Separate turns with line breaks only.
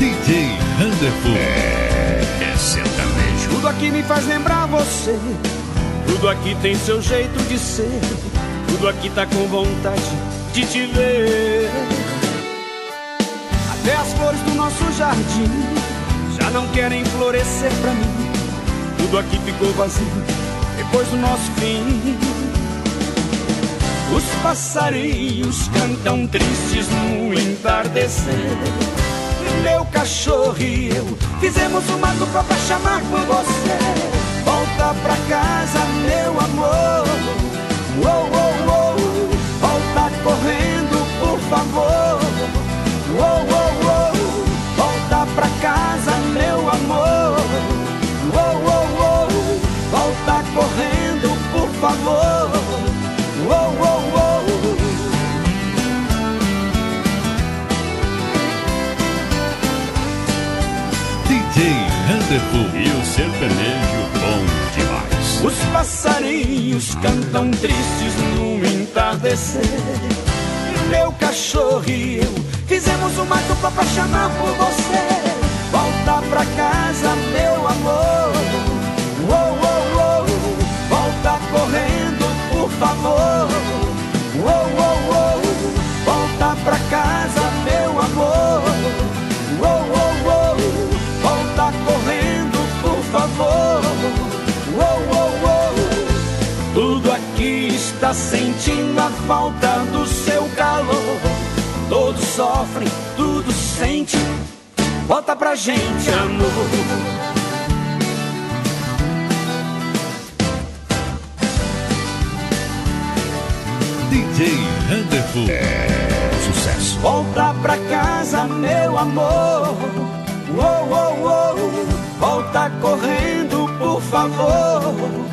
Randefu. É, é sertanejo.
Tudo aqui me faz lembrar você. Tudo aqui tem seu jeito de ser. Tudo aqui tá com vontade de te ver. Até as flores do nosso jardim já não querem florescer pra mim. Tudo aqui ficou vazio depois do nosso fim. Os passarinhos cantam tristes no entardecer. Meu cachorro e eu fizemos uma dupla pra chamar por você. Volta pra casa,
E o sertanejo bom demais.
Os passarinhos cantam tristes no entardecer. Meu cachorro e eu fizemos uma dupla pra chamar por você. Volta pra casa, meu Está sentindo a falta do seu calor. Todos sofrem, tudo sente. Volta pra gente, amor.
DJ Randefu. É sucesso.
Volta pra casa, meu amor. Uou, uou, uou. Volta correndo, por favor.